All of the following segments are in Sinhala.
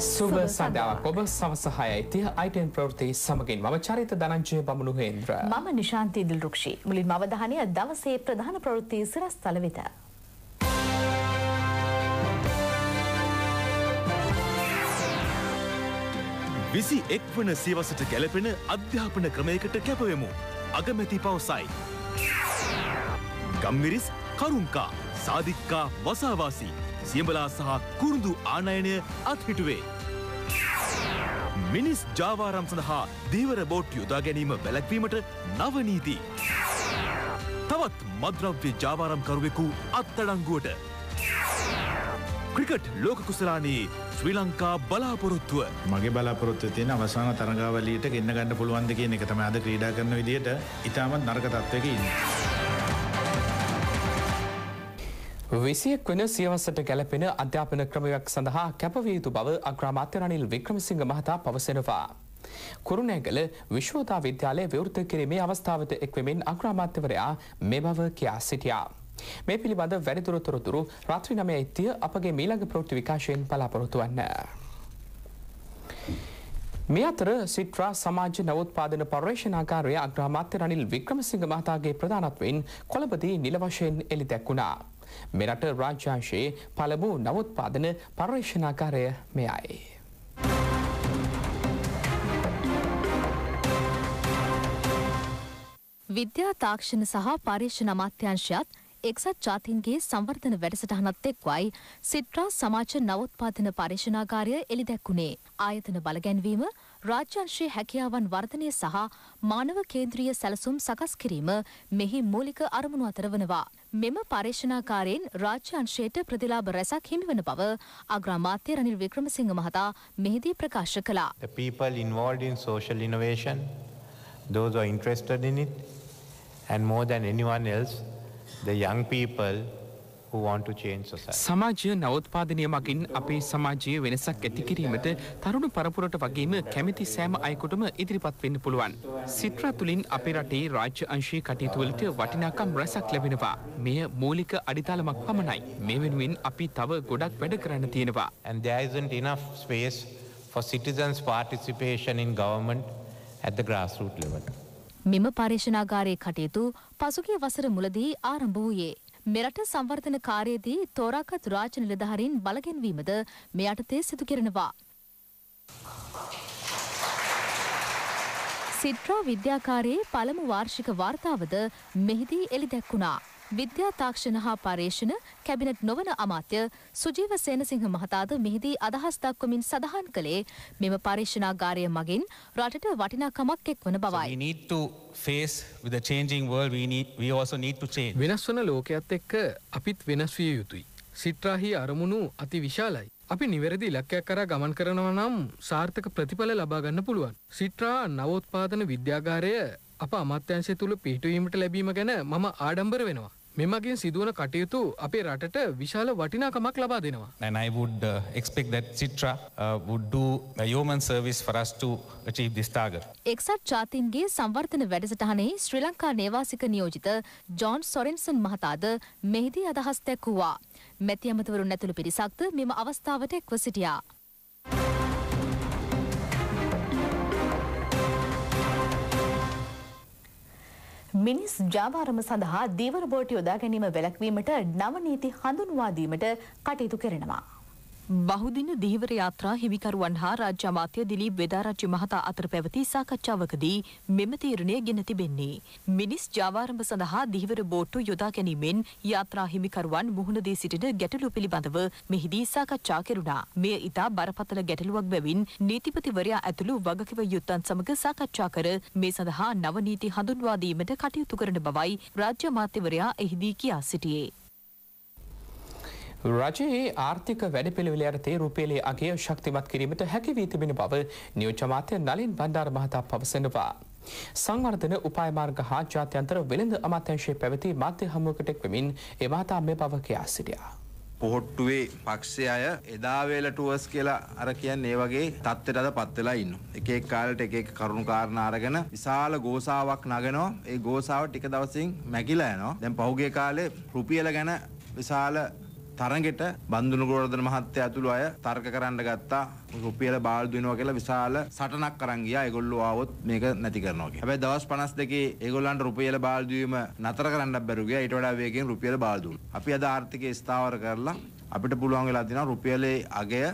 සුබ සඳාවක් ඔබ සවසහයයි තිය අයිටන් ප්‍රවෘති සමගින් මම චරිත ධනංජය බමුණු හේන්ද්‍ර. මම නිශාන්ති දිල් රුක්ෂි මුලින් අවධානය දවසේ ප්‍රධාන ප්‍රවෘත්ති සිරස් තල වෙත. විසි එක් වන සියවසට ගැලපෙන අධ්‍යාපන ක්‍රමයකට කැපවෙමු. අගමැති පවසයි. ගම්මිරිස් කරුන්කා සාධික්කා වසාවාසී සියඹලා සහ කුරුදු ආනයනය අත්හිටුවේ. මිනිස් ජාවාරම් සඳහා දීවර බෝට් යොදා ගැනීම වැලැක්වීමට නවනීති. තවත් මද්‍රව්‍ය ජාවාරම්කරුවෙකු අත්තඩංගුවට. ක්‍රිකට් ලෝක කුසලානයේ ශ්‍රී ලංකා බලාපොරොත්තුව මගේ බලාපොරොත්තු තියෙන අවසාන තරගාවලියට ගෙන්න ගන්න පුළුවන්ද කියන එක තමයි අද ක්‍රීඩා කරන විදිහට ඉතාමත් නරක තත්ත්වයක ඉන්නේ. විසියෙක් වන සියවසට ගැලපෙන අධ්‍යාපන ක්‍රමයක් සඳහා කැපවිය යුතු බව අග්‍රාමාත්‍ය රනිල් වික්‍රමසිංහ මහතා පවසෙනවා. කුරුණෑගල විශ්වතා විද්‍යාලය විවෘත කිරීමේ අවස්ථාවට එක්වමින් අග්‍රාමාත්‍යවරයා මේ බව කියා සිටියා. මේ පිළිබඳ වැඩිදුර තොරතුරු රාත්‍රී නමය ඉත්තිය අපගේ මීළඟ ප්‍රෘති විකාශයෙන් පලාපොරොතු වන්න. මේ අතර සිට්‍රා සමාජ නවෝත්පාදන පර්යේෂණාකාරය අග්‍රාමාත්‍ය රනිල් වික්‍රමසිංහ මහතාගේ ප්‍රධානත්වයෙන් කොළඹදී නිල වශයෙන් එළි දැක්වුණා. මෙරට රාජ්‍යංශයේ පළමු නවෝත්පාදන පර්යේෂණාකාරය මෙයයි. විද්‍යා තාක්ෂණ සහ පර්යේෂණ අමාත්‍යංශයත් එක්සත් ජාතීන්ගේ සංවර්ධන වැඩසටහනත් එක්වයි සිට්‍රා සමාජ නවෝත්පාදන පර්යේෂණාගාරය එළි දැක්වුණේ. ආයතන බලගැන්වීම රාජ්‍යංශයේ හැකියාවන් වර්ධනය සහ මානව කේන්ද්‍රීය සැලසුම් සකස් කිරීම මෙහි මූලික අරමුණු අතර වනවා. මෙම පර්යේෂණාකාරයෙන් රාජ්‍යංශයට ප්‍රතිලාභ රැසක් හිමිවන බව අග්‍රාමාත්‍ය රනිල් වික්‍රමසිංහ මහතා මෙහිදී ප්‍රකාශ කළා. The people involved in social innovation, those who are interested in it, and more than anyone else, the young people සමාජය නවෝත්පාදනය මගින් අපේ සමාජයේ වෙනසක් ඇති කිරීමට තරුණ පරපුරට වගේම කැමති සෑම අයකුටම ඉදිරිපත් වෙන්න පුළුවන්. සිත්‍රා තුළින් අපේ රටේ රාජ්‍ය අංශයේ කටයුතුවලට වටිනාකම් රැසක් ලැබෙනවා. මෙය මූලික අඩිතාලමක් පමණයි. මේ වෙනුවෙන් අපි තව ගොඩක් වැඩ කරන්න තියෙනවා. And there isn't enough space for citizens' participation in government at the grassroots level. මෙම පර්ේෂණාගාරයේ කටයුතු පසුගිය වසර මුලදී ආරම්භ වූයේ. මෙරට සංවර්ධන කාර්යයේදී තෝරාගත් රාජ නිලධාරීන් බලගැන්වීමද මේ යටතේ සිදු කෙරෙනවා. සිට්‍රා විද්‍යාකාරයේ පළමු වාර්ෂික වාර්තාවද මෙහිදී එළි දැක්වුණා. විද්‍යා තාක්ෂණ හා පර්යේෂණ කැබිනට් නොවන අමාත්‍ය සුජීව සේනසිංහ මහතාද මෙහිදී අදහස් දක්වමින් සඳහන් කළේ මෙම පර්යේෂණාගාරය මගින් රටට වටිනාකමක් එක්වන We බවයි. need to face with the changing world. We need. We also need to change. වෙනස් වන ලෝකයක්ත් එක්ක අපිත් වෙනස් විය යුතුයි. සිට්‍රාහි අරමුණු අති විශාලයි. අපි නිවැරදි ඉලක්කයක් කර ගමන් කරනවා නම් සාර්ථක ප්‍රතිඵල ලබාගන්න පුළුවන්. සිට්‍රා නවෝත්පාදන විද්‍යාගාරය අප අමාත්‍යංශය තුළ පිහිටුවීමට ලැබීම ගැන මම ආඩම්බර වෙනවා. මෙමගින් සිදුවන කටයුතු අපේ රටට විශාල වටිනාකමක් ලබා දෙනවා. And I would uh, expect that Citra uh, would do a yeoman service for us to achieve this target. එක්සත් ජාතීන්ගේ සංවර්ධන වැඩසටහනේ ශ්‍රී ලංකා නේවාසික නියෝජිත ජෝන් සොරෙන්සන් මහතාද මෙහිදී අදහස් දැක්වුවා. මැති ඇමතිවරුන් ඇතුළු පිරිසක්ද මෙම අවස්ථාවට එක්ව සිටියා. මිනිස් ජාවාරම සඳහා දීවර බෝට යොදා ගැනීම වැළැක්වීමට නවනීති හඳුන්වාදීමට කටයුතු කරනවා. බහුදින දීවර යාත්‍රා හිමිකරුවන් හා රාජ්‍ය අමාත්‍ය දිලීප් වෙදාරච්චි මහතා අතර පැවති සාකච්ඡාවකදී මෙම තීරණය ගෙන තිබෙන්නේ. මිනිස් ජාවාරම්භ සඳහා දීවර බෝට්ටු යොදා ගැනීමෙන් යාත්‍රා හිමිකරුවන් මුහුණ දී සිටින ගැටලු පිළිබඳව මෙහිදී සාකච්ඡා කෙරුණා. මෙය ඉතා බරපතල ගැටලුවක් බැවින් නීතිපතිවරයා ඇතුළු වගකිව යුත්තන් සමග සාකච්ඡා කර මේ සඳහා නව නීති හඳුන්වා දීමට කටයුතු කරන බවයි රාජ්‍ය අමාත්‍යවරයා එහිදී කියා සිටියේ. රජයේ ආර්ථික වැඩපිළිවෙල යටතේ රුපියලේ අගය ශක්තිමත් කිරීමට හැකි වී තිබෙන බව නියෝජ්‍යමාත්‍ය නලින් බණ්ඩාර මහතා පවසනවා. සංවර්ධන උපාය මාර්ග හා ජාත්‍යන්තර වෙළඳ අමාත්‍යංශයේ පැවති මාධ්‍ය හමුවකට එක්වමින් ඒ මහතා මේ බව කියා සිටියා. පොහොට්ටුවේ පක්ෂය අය එදාවේල ටුවස් කියලා අර කියන්නේ ඒ වගේ තත්ත්වයට අද පත් වෙලා ඉන්නවා. එක එක කාලෙට එක එක කරුණු කාරණා අරගෙන විශාල ගෝසාවක් නගනවා. ඒ ගෝසාව ටික දවසින් මැකිලා යනවා. දැන් පහුගිය කාලේ රුපියල ගැන විශාල තරගෙට බන්දුන ගෝර්ධන මහත්තයා ඇතුළු අය තර්ක කරන්න ගත්තා රුපියල බාල්දු වෙනවා කියලා විශාල සටනක් කරන් ගියා ඒගොල්ලෝ ආවොත් මේක නැති කරනවා කියලා. හැබැයි දවස් 52 ඒගොල්ලන්ට රුපියල බාල්දු වීම නතර කරන්න බැරුව ගියා. ඊට වඩා වේගෙන් රුපියල බාල්දු වුණා. අපි අද ආර්ථිකය ස්ථාවර කරලා අපිට පුළුවන් වෙලා තියෙනවා රුපියලේ අගය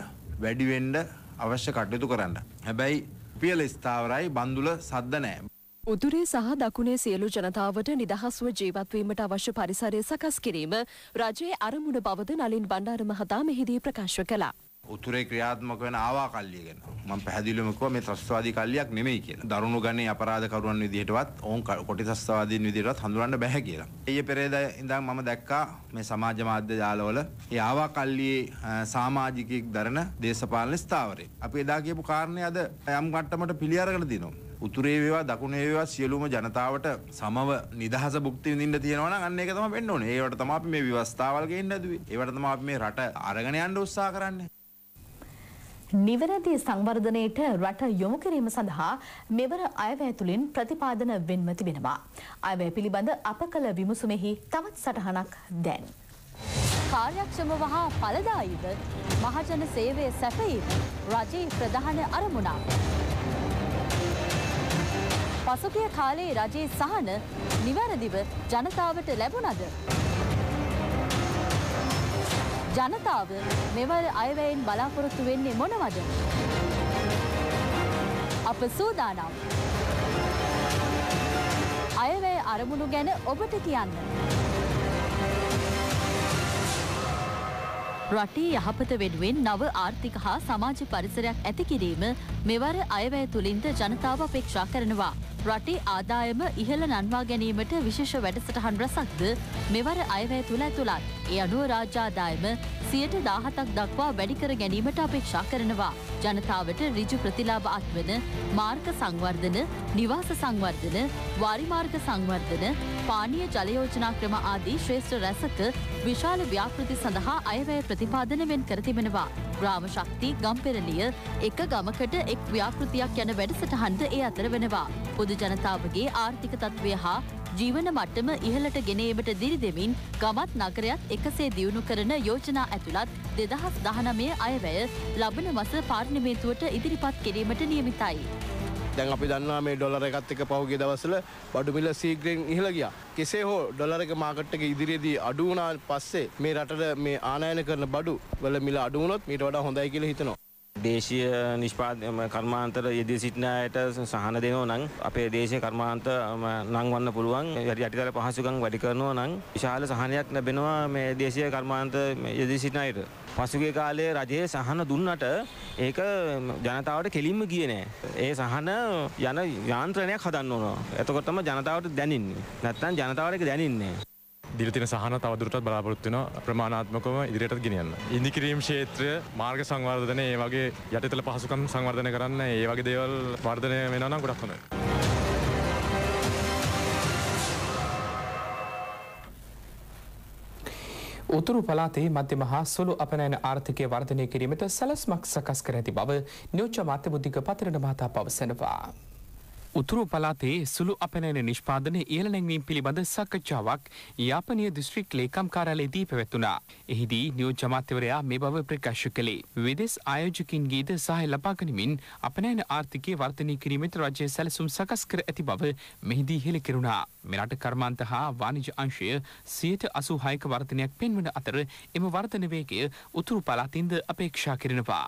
වැඩි වෙන්න අවශ්‍ය කටයුතු කරන්න. හැබැයි රුපියල ස්ථාවරයි බන්දුල සද්ද නැහැ. උතුරේ සහ දකුණේ සියලු ජනතාවට නිදහස්ව ජීවත්වීමට අවශ්‍ය පරිසරය සකස් කිරීම රජයේ අරමුණ බවද නලින් බණ්ඩාර මහතා මෙහිදී ප්‍රකාශ කළා. උතුරේ ක්‍රියාත්මක වෙන ආවා කල්ලිය ගැන මම පැහැදිලිවම කිව්වා මේ ත්‍රස්තවාදී කල්ලියක් නෙමෙයි කියලා. දරුණු ගණේ අපරාධකරුවන් විදිහටවත් ඕන් කොටි ත්‍රස්තවාදීන් විදිහටවත් හඳුනන්න බැහැ කියලා. ඊයේ පෙරේදා ඉඳන් මම දැක්කා මේ සමාජ මාධ්‍ය ජාලවල ඒ ආවා කල්ලියේ සමාජිකයෙක් දරන දේශපාලන ස්ථාවරය. අපි එදා කියපු කාරණේ අද යම් කට්ටමට පිළි අරගෙන දිනවා. උතුරේ වේවා දකුණේ වේවා සියලුම ජනතාවට සමව නිදහස භුක්ති විඳින්න තියෙනවා නම් අන්න ඒක තමයි වෙන්න ඕනේ. ඒවට තමයි අපි මේ ව්‍යවස්ථාවල් ගේන්න හදුවේ. ඒවට තමයි අපි මේ රට අරගෙන යන්න උත්සාහ කරන්නේ. නිවැරදි සංවර්ධනයට රට යොමු කිරීම සඳහා මෙවර අයවැය තුළින් ප්‍රතිපාදන වෙන්ව තිබෙනවා. අයවැය පිළිබඳ අප කළ විමසුමෙහි තවත් සටහනක් දැන්. කාර්යක්ෂමව හා පලදායිව මහජන සේවය සැපීම රජයේ ප්‍රධාන අරමුණක්. පසුගිය කාලේ රජයේ සහන නිවැරදිව ජනතාවට ලැබුණද. ජනතාව මෙවර අයවැයෙන් බලාපොරොත්තු වෙන්නේ මොනවද. අප සූදානම්. අයවැය අරමුණු ගැන ඔබට කියන්න. රටේ යහපත වෙනුවෙන් නව ආර්ථික හා සමාජ පරිසරයක් ඇති කිරීම මෙවර අයවැය තුළින්ද ජනතාව අපේක්ෂා කරනවා. රටේ ආදායම ඉහළ නන්වා ගැනීමට විශේෂ වැඩසටහන් රසක්ද මෙවර අයවැය තුළ ඇතුළත්. ඒ අනුව රාජාදායම සියට දාහතක් දක්වා වැඩිකර ගැනීමට අපේක්ෂා කරනවා. ජනතාවට රිජු ප්‍රතිලාභ අත්වන මාර්ග සංවර්ධන, නිවාස සංවර්ධන, වාරිමාර්ග සංවර්ධන, පානීය ජලයෝජනා ක්‍රම ආදී ශ්‍රේෂ්ඨ රැසක විශාල ව්‍යාපෘති සඳහා අයවැය ප්‍රතිපාදන වෙන් කර තිබෙනවා. ග්‍රාම ශක්ති ගම්පෙරලිය එක ගමකට එක් ව්‍යාපෘතියක් යන වැඩසටහන්ද ඒ අතර වෙනවා. පොදු ජනතාවගේ ආර්ථික තත්ත්වය හා ජීවන මට්ටම ඉහළට ගෙනීමට දිරිදෙමින් ගමත් නගරයත් එකසේ දියුණු කරන යෝජනා ඇතුළත් දෙදහස් දහනමය අයවැය ලබන වස පාර්ලිමේන්තුවට ඉදිරිපත් කිරීමට නියමිතයි. දැන් අපි දන්නවා මේ ඩොලර එකත් එක පහුගේ දවසල බඩු මිල සීග්‍රයෙන් ඉහළ ගියා. කෙසේ හෝ ඩොලර එක මාකට් එක ඉදිරියේදී අඩු වුණා පස්සේ මේ රටට මේ ආනයන කරන බඩු වල මිල අඩු වුණොත් මීට වඩා හොඳයි කියලා හිතනවා. දේශීය නිෂ්පාද කර්මාන්තර යෙදී සිටින අයට සහන දෙනෝ නම් අපේ දේශීය කර්මාන්ත නංවන්න පුළුවන් යටිතල පහසුකම් වැඩි කරනවා නම් විශාල සහනයක් ලැබෙනවා මේ දේශීය කර්මාන්ත යෙදී සිටින අයට. පසුගිය කාලේ රජයේ සහන දුන්නට ඒක ජනතාවට කෙලින්ම ගියේ නෑ. ඒ සහන යන යාන්ත්‍රණයක් හදන්න ඕන. එතකොට තමයි ජනතාවට දැනෙන්නේ. නැත්නම් ජනතාවට ඒක දැනෙන්නේ නෑ. දිලතින සහන තවදුරටත් බලාපොරොත්තු වෙන ප්‍රමාණාත්මකව ඉදිරියට ගෙනියන්න. ඉදිකිරීම් ක්ෂේත්‍රය මාර්ග සංවර්ධනය ඒ වගේ යටිතල පහසුකම් සංවර්ධනය කරන්න ඒ වගේ දේවල් වර්ධනය වෙනවා නම් ගොඩක් හොඳයි. උතුරු පලාතේ මධ්‍යම හා සුළු අපනෑන ආර්ථිකය වර්ධනය කිරීමට සැලස්මක් සකස් කර ඇති බව නියෝජ්‍ය මාත්‍ය බුද්ධික පතරණ මහතා පවසනවා. උතුරු පලාතේ සුළු අපනෑන නිෂ්පාදන ඉහළ නැංවීම් පිළිබඳ සකච්ඡාවක් යාපනය දිස්ත්‍රික් ලේකම් කාරාලයේදී පැවැත්වුණා. එහිදී නියෝජ්‍ය අමාත්‍යවරයා මේ බව ප්‍රකාශ කළේ. විදෙස් ආයෝජකින්ගේද සහය ලබාගනිමින් අපනෑන ආර්ථිකය වර්ධනය කිරීමට රජය සැලසුම් සකස් කර ඇති බව මෙහිදී හෙළි කෙරුණා. මෙරට කර්මාන්ත හා වාණිජ අංශය සියයට අසූ හයක වර්ධනයක් පෙන්වන අතර එම වර්ධන වේගය උතුරු පලාතින්ද අපේක්ෂා කරනවා.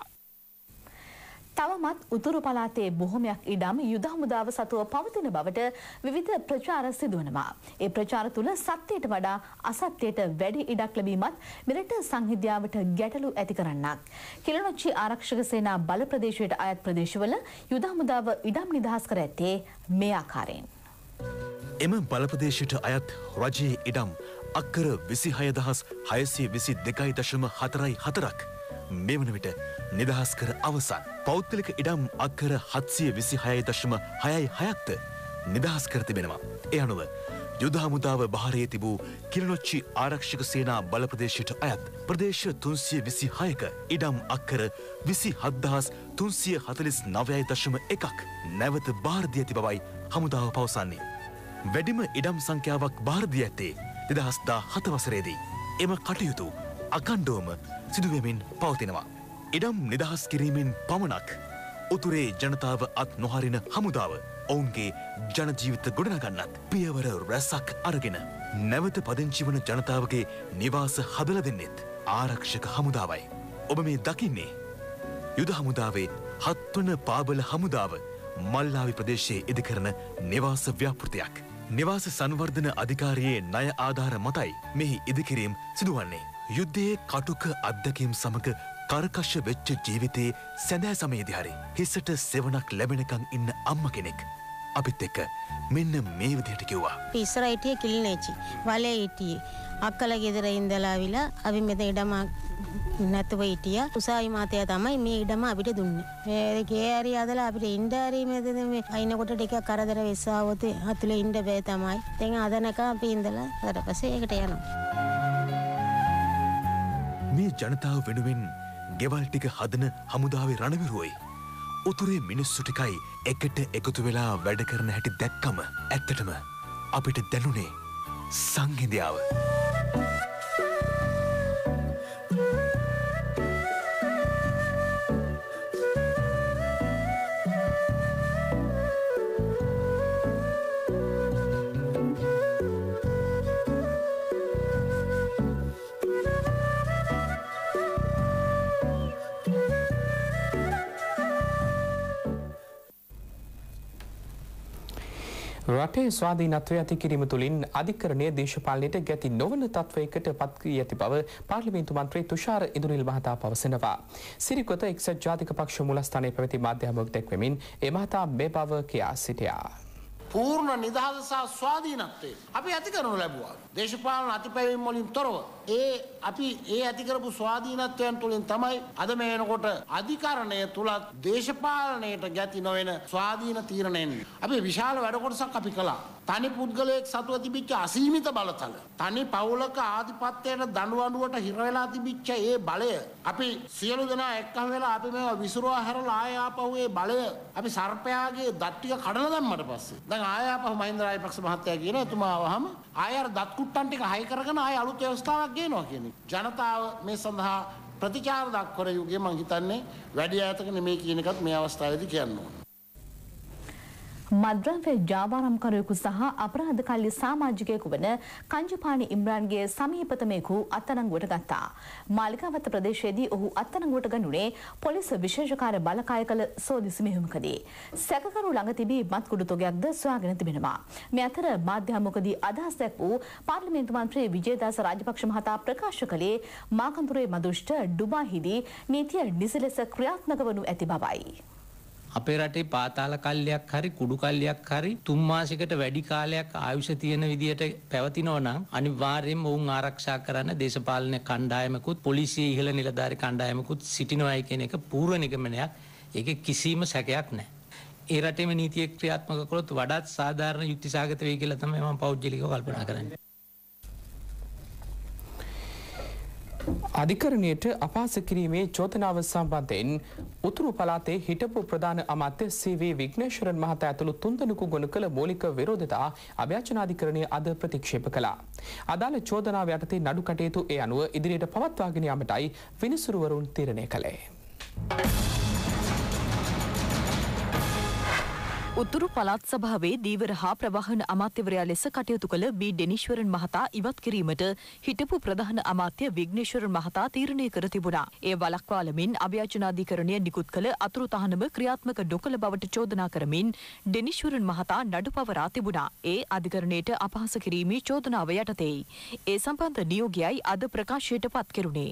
තවමත් උතුරු පලාතේ බොහොමයක් ඉඩම් යුද හමුදාව සතුව පවතින බවට විවිධ ප්‍රචාර සිදුවනවා. ඒ ප්‍රචාර තුළ සත්‍යයට වඩා අසත්‍යයට වැඩි ඉඩක් ලැබීමත් මෙරට සංහිධ්‍යාවට ගැටලු ඇති කරන්නක්. කිලනොච්චි ආරක්ෂක සේනා බල ප්‍රදේශයට අයත් ප්‍රදේශවල යුද හමුදාව ඉඩම් නිදහස් කර ඇත්තේ මේ ආකාරයෙන්. එම බලපදේශයට අයත් රජයේ ඉඩම් අක්කර විසි හයදහස් හයසේ විසි දෙකයි දශම හතරයි හතරක් මේ වන විට නිදහස් කර අවසන්. පෞද්ගලික ඉඩම් අක්කර හත්සිය විසි හයයි දශම හයයි හයක්ත නිදහස් කර තිබෙනවා. එ අනුව යුදහමුදාව භාරයේ තිබූ කිලනොච්චි ආරක්ෂක සේනා බලප්‍රදේශයට අයත් ප්‍රදේශ තුන්සිය විසි හයක ඉඩම් අක්කර විසි හද්දහස් තුන්සිය හතලිස් නවයයි දශම එකක් නැවත භාරධය ඇති බවයි හමුදාව පවසන්නේ. වැඩිම ඉඩම් සංඛ්‍යාවක් භාරධය ඇත්තේ දෙදහස්දා හතවසරේදී. එම කටයුතු අකණ්ඩෝම සිදුවමින් පවතිනවා. ඉඩම් නිදහස් කිරීමෙන් පමණක් උතුරේ ජනතාව අත් නොහරින හමුදාව ඔවුන්ගේ ජනජීවිත ගොඩනගන්නත් පියවර රැසක් අරගෙන නැවත පදිංචි වන ජනතාවගේ නිවාස හදල දෙන්නෙත් ආරක්ෂක හමුදාවයි. ඔබ මේ දකින්නේ යුද හමුදාවේ හත්වන පාබල හමුදාව මල්ලාවි ප්‍රදේශයේ ඉදිකරන නිවාස ව්‍යාපෘතියක්. නිවාස සංවර්ධන අධිකාරයේ ණය ආධාර මතයි මෙහි ඉදිකිරීම් සිදුවන්නේ. යුද්ධයේ කටුක අත්දැකීම් සමඟ කර්කශ වෙච්ච ජීවිතයේ සැදෑ සමයේදි හරි හිස්සට සෙවනක් ලැබෙනකං ඉන්න අම්ම කෙනෙක්. අපිත් එක්ක මෙන්න මේ විදිහට කිව්වා. ඉස්සර හිටිය කිල්නේචි වලේ හිටියේ අක්කල ගෙදර ඉඳලාවිලා අපි මෙත ඉඩම නැතුව හිටිය උසාවි මාතය තමයි මේ ඉඩම අපිට දුන්න කේරි අදලා අපිට ඉන්ඩාරී මෙතද මේ අයිනකොට ටික කරදර වෙස්සාවොත හතුළ ඉන්ඩ බෑ තමයි තැන් අදනක අපි ඉඳලා ට පසේ එකට යනවා. මේ ජනතාව වෙනුවෙන් ගෙවල් ටික හදන හමුදාවේ රණවිරුවයි. උතුරේ මිනිස්සු ටිකයි එකට එකතු වෙලා වැඩ කරන හැටි දැක්කම ඇත්තටම අපිට දැනුනේ සංහිඳියාව. රටේ ස්වාධීනත්වය ඇති කිරීම තුළින් අධිකරණය දේශපාලනයට ගැති නොවන තත්වයකට පත්වී ඇති බව පාර්ලිමේන්තු මන්ත්‍රී තුෂාර ඉදුනිල් මහතා පවසනවා. සිරිකොත එක්සත් ජාතික පක්ෂ මුලස්ථානයේ පැවති මාධ්‍යමක් දැක්වෙමින් ඒ මහතා මේ බව කියා සිටියා. පූර්ණ නිදහස සහ ස්වාධීනත්වය අපි ඇති කරනු ලැබවා. දේශපාලන අතිපැවීම් වලින් තොරව. ඒ අපි ඒ ඇතිකරපු ස්වාධීනත්වයන් තුළින් තමයි අද මේනකොට අධිකරණය තුළත් දේශපාලනයට ගැති නොවෙන ස්වාධීන තීරණයෙන්. අපි විශාල වැඩකොටසක් අපි කලා. තනි පුද්ගලයෙක් සතුව තිබිච්ච අසීමිත බලතල. තනි පවුලක ආධිපත්වයට දඩුවඩුවට හිරවෙලා තිබිච්ච ඒ බලය. අපි සියලු දෙනා එක්කම වෙලා අපි මේ විසුරුවා හැරලා ආයාපහු ඒ බලය අපි සර්පයාගේ දත්ටික කඩන දැම්මට පස්සේ. දැන් ආයාපහු මහින්ද රාජපක්ෂ මහත්තයා කියන එතුමා වහම ආය අර දත් කුට්ටන් ටික හයි කරගෙන ආය අලුත් ව්‍යවස්ථාවක් ගේනවා කියන්නේ. ජනතාව මේ සඳහා ප්‍රතිචාර දක්වර යුගයේ මං හිතන්නේ වැඩි ඈතක නෙමෙයි කියන එකත් මේ අවස්ථාවේදී කියන්න ඕනේ. මද්‍රව්‍ය ජාවාරම්කරයෙකු සහ අපරාධ කල්ලි සාමාජිකයෙකු වන කංජපානි ඉම්රාන්ගේ සමීපතමයෙකු අත්අඩංගුවට ගත්තා. මාලිකාවත ප්‍රදේශයේදී ඔහු අත්අඩංගුවට ගනුනේ පොලිස් විශේෂකාර බලකාය කළ සෝදිසි මෙහෙයුමකදී. සැකකරු ළඟ තිබී මත්කුඩු තොගයක්ද සොයාගෙන තිබෙනවා. මේ අතර මාධ්‍යමුකදී අදහස් දැක් වූ පාර්ලිමේන්තු මන්ත්‍රී විජේදාස රාජපක්ෂ මහතා ප්‍රකාශ කළේ මාකන්තුරේ මදුෂ්ට ඩුබාහිදී නීතිය නිසි ලෙස ක්‍රියාත්මක වනු ඇති බවයි. අපේ රටේ පාතාල කල්ලයක් හරි කුඩු කල්ලයක් හරි තුම්මාසිකට වැඩි කාලයක් ආයුෂ තියෙන විදියට පැවතිනෝ නම් අනිවාර්යෙන් ඔවුන් ආරක්ෂා කරන්න දේශපාලන කණ්ඩායමකුත් පොලිසිය ඉහළ නිලධාරි කණ්ඩායමකුත් සිටිනවයි කියන එක පූර්ව නිගමනයක් ඒක කිසිම සැකයක් නෑ. ඒ රටේම නීතිය ක්‍රියාත්මක කළොත් වඩාත් සාධාරණ යුක්තිසාගත වේ කියලා තමයි මම පෞද්ගලිකව කල්පනා කරන්නේ. අධිකරණයට අපාස කිරීමේ චෝතනාව සම්බන්ධයෙන් උතුරු පලාතේ හිටපු ප්‍රධාන අමාත්‍ය සීවී විග්නේශ්වරන් මහතා ඇතුළු තුන්දෙනෙකු ගොනු කළ මූලික විරෝධතා අභ්‍යාචනාධිකරණය අද ප්‍රතික්ෂේප කළා. අදාළ චෝදනාව යටතේ නඩු කටයුතු ඒ අනුව ඉදිරියට පවත්වාගෙන යාමටයි විනිසුරුවරුන් තීරණය කළේ. උතුරු පළාත් සභාවේ දීවර හා ප්‍රවාහන අමාත්‍යවරයා ලෙස කටයුතු කළ බී ඩෙනිශ්වරන් මහතා ඉවත් කිරීමට හිටපු ප්‍රධාන අමාත්‍ය විග්නේශ්වරන් මහතා තීරණය කර තිබුණා. ඒ වලක්වාලමින් අභ්‍යාචනාධිකරණය නිකුත් කළ අතුරු තහනම ක්‍රියාත්මක නොකළ බවට චෝදනා කරමින් ඩෙනිශ්වරන් මහතා නඩු පවරා තිබුණා. ඒ අධිකරණයට අපහාස කිරීමේ චෝදනාව යටතේයි. ඒ සම්බන්ධ නියෝගයයි අද ප්‍රකාශයට පත් කෙරුණේ.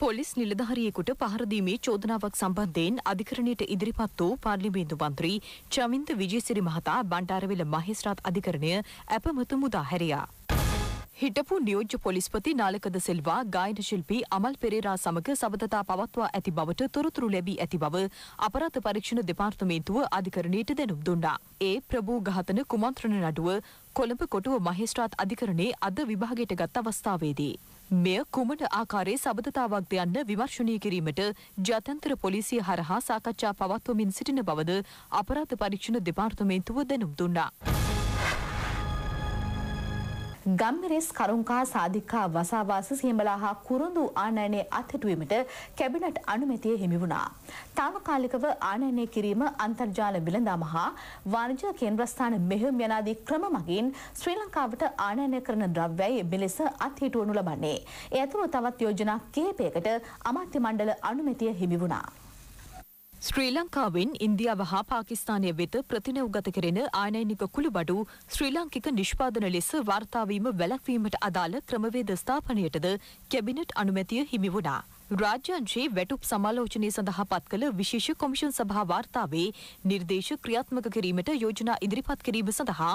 පොලිස් නිලධාරියෙකුට පහරදීමේ චෝදනාවක් සම්බන්ධයෙන් අධිකරණයට ඉදිරිපත් වූ පාර්ලිමේන්තු මන්ත්‍රී චමින්ද විජේසිරි මහතා බණ්ඩාරවිල මහේස්ත්‍රාත් අධිකරණය ඇපමතු මුදා හැරියා. හිටපු නියෝජ්‍ය පොලිස්පති නාලකද සිල්වා ගායන ශිල්පී අමල් පෙරේරා සමග සබඳතා පවත්වා ඇති බවට තොරතුරු ලැබී ඇති බව අපරාධ පරීක්ෂණ දෙපාර්තමේන්තුව අධිකරණයට දැනුම් දුන්නා. ඒ ප්‍රභූ ඝාතන කුමන්ත්‍රණ නඩුව කොළඹ කොටුව මහේස්ත්‍රාත් අධිකරණයේ අද විභාගයට ගත් අවස්ථාවේදී. මෙය කුමන ආකාරයේ සබඳතාවක්ද යන්න විමර්ශනය කිරීමට ජාත්‍යන්තර පොලිසිය හරහා සාකච්ඡා පවත්වමින් සිටින බවද අපරාධ පරීක්ෂණ දෙපාර්තමේන්තුව දැනුම් දුන්නා. ගම්මිරෙස් කරුංකා සාධිකා වසාවාස සියඹලා හා කුරුඳු ආනයනයේ අත්හිටුවීමට කැබිනට් අනුමැතිය හිමි වුණා. තාවකාලිකව ආනයනය කිරීම අන්තර්ජාල විලඳාම හා වාණිජ කේන්ද්‍රස්ථාන මෙහෙයුම් යනාදී ක්‍රම මගින් ශ්‍රී ලංකාවට ආනයනය කරන ද්‍රව්‍යයි මෙලෙස අත්හිටුවනු ලබන්නේ. ඒ ඇතුළු තවත් යෝජනා කිහිපයකට අමාත්‍ය මණ්ඩල අනුමැතිය හිමි වුණා. ශ්‍රී ලංකාවෙන් ඉන්දියාව හා පාකිස්තානය වෙත ප්‍රතිනවගත කෙරෙන ආනයනික කුළුබඩු ශ්‍රී ලාංකික නිෂ්පාදන ලෙස වාර්තාවීම වැළැක්වීමට අදාළ ක්‍රමවේද ස්ථාපනයටද කැබිනට් අනුමැතිය හිමි වුණා. රාජ්‍යංශයේ වැටුප් සමාලෝචනය සඳහා පත් කළ විශේෂ කොමිෂන් සභා වාර්තාවේ නිර්දේශ ක්‍රියාත්මක කිරීමට යෝජනා ඉදිරිපත් කිරීම සඳහා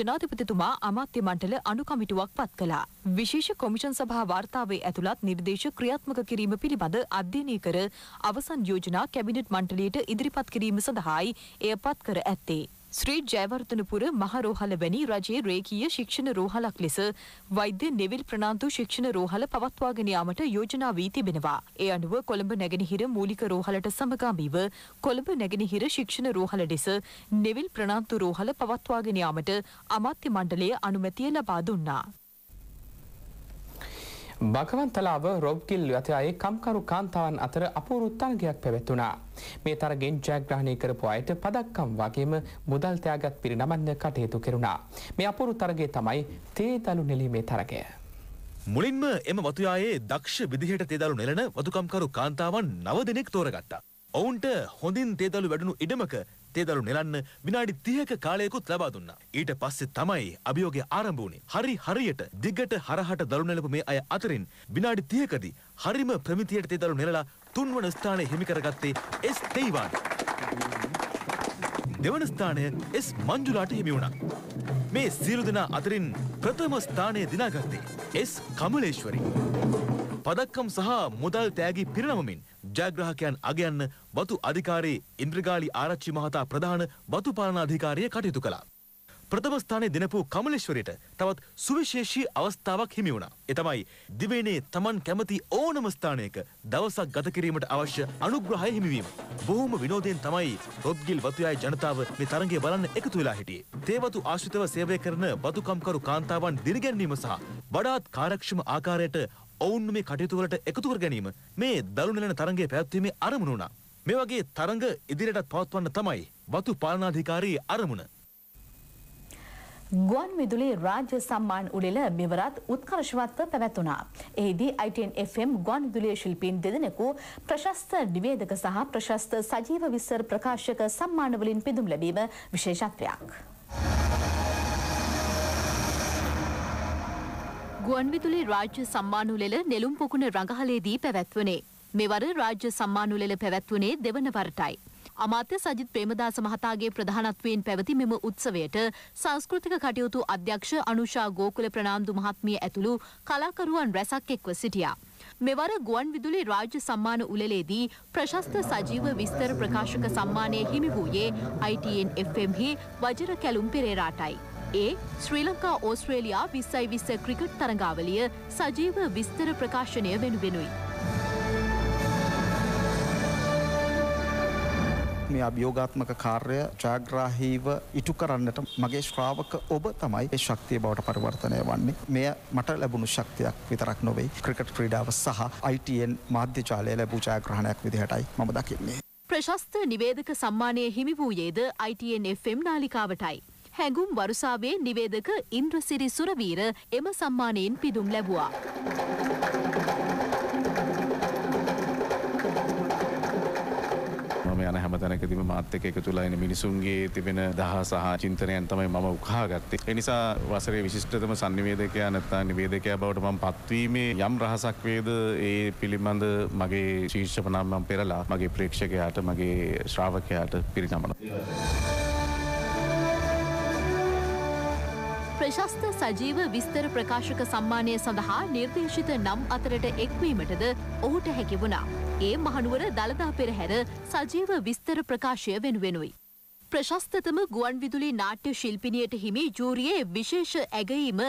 ජනාධිපතිතුමා අමාත්‍ය මණ්ඩල අනුකමිටුවක් පත් කළා. විශේෂ කොමිෂන් සභා වාර්තාවේ ඇතුළත් නිර්දේශ ක්‍රියාත්මක කිරීම පිළිබඳ අධ්‍යයනය කර අවසන් යෝජනා කැබිනට් මණ්ඩලයට ඉදිරිපත් කිරීම සඳහායි එය පත් කර ඇත්තේ. ශ්‍රී ජයවර්ධනපුර මහරෝහල වැනි රජයේ රේකීය ශික්ෂණ රෝහලක් ලෙස වෛද්‍ය නෙවිල් ප්‍රනාන්තු ශික්ෂණ රෝහල පවත්වාගෙන යාමට යෝජනා වී තිබෙනවා. ඒ අනුව කොළඹ නැගෙනහිර මූලික රෝහලට සමගාමීව කොළඹ නැගෙනහිර ශික්ෂණ රෝහල ලෙස නෙවිල් ප්‍රනාන්තු රෝහල පවත්වාගෙන යාමට අමාත්‍ය මණ්ඩලය අනුමැතිය ලබා දුන්නා. භගවන්තලාව රොබ්ගිල් වතයායේ කම්කරු කාන්තාවන් අතර අපූරු තරගයක් පැවැත්වුණා. මේ තරගෙන් ජයග්‍රහණය කරපු අයට පදක්කම් වගේම මුදල් ත්‍යාගත් පිරිනමන්න කටයුතු කෙරුණා. මේ අපූරු තරගේ තමයි තේදලු නෙලීමේ තරගය. මුලින්ම එම වතුයායේ දක්ෂ විදිහට තේදලු නෙලන වතුකම්කරු කාන්තාවන් නව දෙනෙක් තෝරගත්තා. ඔවුන්ට හොඳින් තේදලු වැඩුණු ඉඩමක තේදලු නෙලන්න විනාඩි තියක කාලයකුත් ලබා දුන්නා. ඊට පස්සේ තමයි අභියෝගය ආරම්භ වුණේ. හරි හරියට දිගට හරහට දළු නෙලපු මේ අය අතරින් විනාඩි තියකදී හරිම ප්‍රමිතියට තේදලු නෙලලා තුන්වන ස්ථානය හිමි කරගත්තේ එස් තෙයිවාන්. දෙවන ස්ථානය එස් මංජුලාට හිමි වුණා. මේ සියලු දෙනා අතරින් ප්‍රථම ස්ථානය දිනාගත්තේ එස් කමලේශ්වරි. පදක්කම් සහ මුදල් තෑගි පිරිනමමින් ජයග්‍රහකයන් අගයන්න වතු අධිකාරයේ ඉන්ද්‍රගාලි ආරච්චි මහතා ප්‍රධාන වතු පාලනාධිකාරිය කටයුතු කළා. ප්‍රථම ස්ථානය දෙනපු කමලේශ්වරයට තවත් සුවිශේෂී අවස්ථාවක් හිමි වුණා. එතමයි දිවයිනේ තමන් කැමති ඕනම ස්ථානයක දවසක් ගත කිරීමට අවශ්‍ය අනුග්‍රහය හිමිවීම. බොහොම විනෝදයෙන් තමයි රොබ්ගිල් වතුයායි ජනතාව මේ තරගය බලන්න එකතු වෙලා හිටියේ. තේවතු ආශ්‍රිතව සේවය කරන වතුකම්කරු කාන්තාවන් දිරිගැන්වීම සහ වඩාත් කාර්යක්ෂම ආකාරයට ඔවුන් මේ කටයුතු වලට එකතු කර ගැනීම මේ දළු නෙලන තරගයේ පැවැත්වීමේ අරමුණ වුණා. මේ වගේ තරඟ ඉදිරියටත් පවත්වන්න තමයි වතු පාලනාධිකාරී අරමුණ. ගුවන් විදුලි රාජ්‍ය සම්මාන උළෙල මෙවරත් උත්කර්ශවත්ව පැවැත්වුණා. එහිදී ITN FM ගුවන් විදුලිය ශිල්පීන් දෙදෙනෙකු ප්‍රශස්ත නිවේදක සහ ප්‍රශස්ත සජීව විස්තර ප්‍රකාශක සම්මානවලින් පිදුම් ලැබීම විශේෂත්වයක්. ගුවන්විදුලි රාජ්‍ය සම්මානුලෙල නෙළුම් පොකුණ රඟහලේදී පැවැත්වනේ. මෙවර රාජ්‍ය සම්මානුලෙල පැවැත්වනේ දෙවන වරටයි. අමාත්‍ය සජිත් ප්‍රේමදාස මහතාගේ ප්‍රධානත්වයෙන් පැවති මෙම උත්සවයට සංස්කෘතික කටයුතු අධ්‍යක්ෂ අනුෂා ගෝකුල ප්‍රනාන්දු මහත්මිය ඇතුළු කලාකරුවන් රැසක් එක්ව සිටියා. මෙවර ගුවන් විදුලි රාජ්‍ය සම්මාන උළෙලේදී ප්‍රශස්ත සජීව විස්තර ප්‍රකාශක සම්මානය හිමි වූයේ ITN FMහි වජර කැලුම් පෙරේරාටයි. ඒ ශ්‍රී ලංකා ඕස්ට්‍රේලියා විස්සයි විස්ස ක්‍රිකට් තරඟාවලිය සජීව විස්තර ප්‍රකාශනය වෙනුවෙනුයි. මේ අභියෝගාත්මක කාර්ය ජයග්‍රාහීව ඉටු කරන්නට මගේ ශ්‍රාවක ඔබ තමයි ඒ ශක්තිය බවට පරිවර්තනය වන්නේ. මෙය මට ලැබුණු ශක්තියක් විතරක් නොවෙයි. ක්‍රිකට් ක්‍රීඩාව සහ ITN මාධ්‍යජාලය ලැබූ ජයග්‍රහණයක් විදිහටයි මම දකින්නේ. ප්‍රශස්ත නිවේදක සම්මානය හිමි වූයේද ITN FM නාලිකාවටයි. හැඟුම් වරුසාවේ නිවේදක ඉන්ද්‍රසිරි සුරවීර එම සම්මානයෙන් පිදුම් ලැබුවා. මම යන හැම තැනකදීම මාත් එක්ක එකතු වෙලා ඉන්න මිනිසුන්ගේ තිබෙන දහ සහ චින්තනයන් තමයි මම උකහාගත්තේ. ඒ නිසා වසරේ විශිෂ්ටතම සංනිවේදකයා නැත්නම් නිවේදකයා බවට මම පත්වීමේ යම් රහසක් වේද ඒ පිළිබඳ මගේ ශීර්ෂපනම් මම පෙරලා මගේ ප්‍රේක්ෂකයාට මගේ ශ්‍රාවකයාට පිරිනමනවා. ප්‍රශස්ත සජීව විස්තර ප්‍රකාශක සම්මානය සඳහා නිර්දේශිත නම් අතරට එක්වීමටද ඔහුට හැකි වුණා. ඒ මහනුවර දළදා පෙරහැර සජීව විස්තර ප්‍රකාශය වෙනුවෙනුයි. ප්‍රශස්තතම ගුවන් විදුලි නාට්‍ය ශිල්පිනියට හිමි ජූරියේ විශේෂ ඇගීම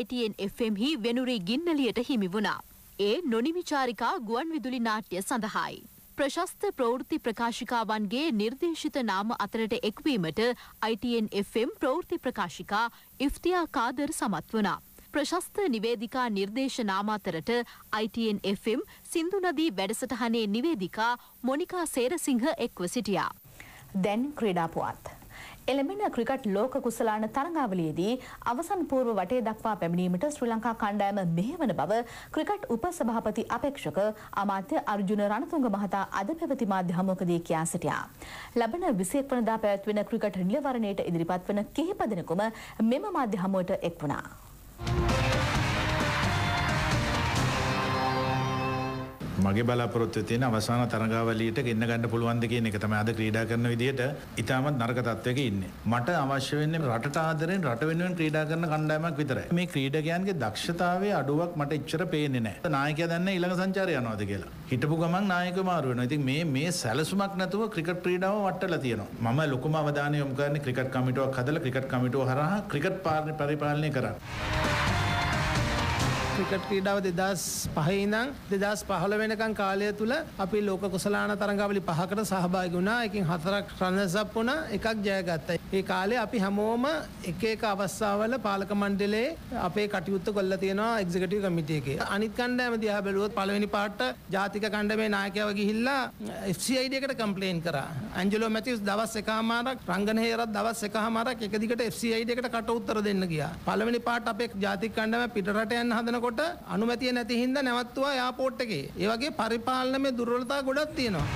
ITN FM හි වෙනුරි ගින්නලියට හිමි වුණා. ඒ නොනිමිචාරිකා ගුවන් විදුලි නාට්‍ය සඳහායි. ප්‍රශස්ත ප්‍රවෘත්ති ප්‍රකාශිකාවන්ගේ නිර්දේශිත නාම අතරට එක්වීමට ITN FM ප්‍රවෘත්ති ප්‍රකාශිකා ඉෆ්තියා කාදර් සමත් වනා. ප්‍රශස්ත නිවේදිකා නිර්දේශ නාමාතරට ITN FM සින්දු නදී වැඩසටහනේ නිවේදිකා මොනිකා සේරසිංහ එක්ව සිටියා. දැන් ක්‍රීඩාපුවත්. එළඹෙන ක්‍රිකට් ලෝක කුසලාන තරඟාවලියේදී අවසන් පූර්ව වටේ දක්වා පැමිණීමට ශ්‍රී ලංකා කණ්ඩායම මෙහෙවන බව ක්‍රිකට් උපසභාපති අපේක්ෂක අමාත්‍ය අර්ජුන රණතුංග මහතා අද පැවති මාධ්‍ය හමුවකදී කියා සිටියා. ලබන 21 වනදා පැවැත්වෙන ක්‍රිකට් නිලවරණයට ඉදිරිපත් වන කිහිප දෙනෙකුම මෙම මාධ්‍ය හමුවට එක් වුණා. මගේ බලාපොරොත්තු තියෙන අවසාන තරගාවලියට ගෙන්න ගන්න පුළුවන්ද කියන එක තමයි අද ක්‍රීඩා කරන විදිහට ඉතාමත් නරක තත්වයක ඉන්නේ. මට අවශ්‍ය වෙන්නේ රටට ආදරෙන් රට වෙනුවෙන් ක්‍රීඩා කරන කණ්ඩායමක් විතරයි. මේ ක්‍රීඩකයන්ගේ දක්ෂතාවයේ අඩුවක් මට එච්චර පේන්නේ නැහැ. නායකයා දන්නේ ඊළඟ සංචාරය යනවාද කියලා. හිටපු ගමන් නායකව මාරු වෙනවා. ඉතින් මේ මේ සැලසුමක් නැතුව ක්‍රිකට් ක්‍රීඩාව වටලා තියෙනවා. මම ලොකුම අවධානය යොමු කරන්නේ ක්‍රිකට් කමිටුවක් හදලා ක්‍රිකට් කමිටුව හරහා ක්‍රිකට් පරිපාලනය කරන්න. ක්‍රිකට් ක්‍රීඩාව දෙදස් පහයිනම් දෙදස් පහළ වෙනකන් කාලය තුළ අපි ලෝක කුසලාන තරංගාවලි පහකට සහභාගි වුණා එකින් හතරක් රන්නසප් වුණ එකක් ජයගත්තයි. ඒ කාලේ අපි හැමෝම එක එක අවස්ථාවල පාලක මණ්ඩලේ අපේ කටයුත්ත කොල්ල තියෙනවා එක්සිකටිව් කමිටිය එකේ. අනිත් කණ්ඩායම දිහා බැලුවොත් පළවෙනි පාට ජාතික කණ්ඩායමේ නායකයව ගිහිල්ලා FCID එකට කම්ප්ලේන් කරා. ඇන්ජලෝ මැතිව්ස් දවස් එකහමාරක් රංගන හේරත් දවස් එකහමාරක් එක දිගට FCID එකට කට උත්තර දෙන්න ගියා. පළවෙනි පාට අපේ ජාතික කණ්ඩායම පිටරට යන්න හදනකොට අනුමැතිය නැති හින්දා නැවතුවා යාපෝට් එකේ. ඒ වගේ පරිපාලනමය දුර්වලතා ගොඩක් තියෙනවා.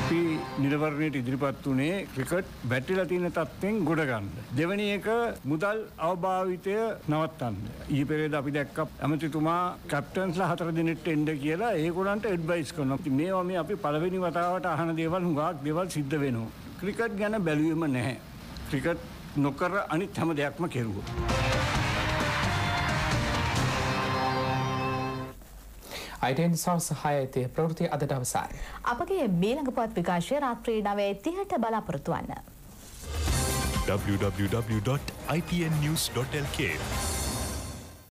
අපි නිරවරණයට ඉදිරිපත් වනේ ක්‍රිකට් බැට්ටිල තියන තත්වෙන් ගොඩගන්න. දෙවැනි එක මුදල් අවභාවිතය නවත්තන්න. ඊ පෙරේද අපි දැක්ක ඇමතිතුමා කප්ටන්ස්ල හතර දෙනෙට එන්ඩ කියලා ඒකොලන්ට එඩ්බයිස් කරන මේවා මේ අපි පළවෙනි වතාවට අහන දේවල් හුඟක් දෙවල් සිද්ධ වෙනවා. ක්‍රිකට් ගැන බැලුවීම නැහැ. ක්‍රිකට් නොකර අනිත් හැම දෙයක්ම කෙරුව. අයිටන් සවස් හයතය ප්‍රෘති අදට අවසාන. අපගේ මේළඟ පුවත් විකාශය රාත්‍රී නවේ තිහට බලාපොරොත්තු වන්න. www.itnnews.lk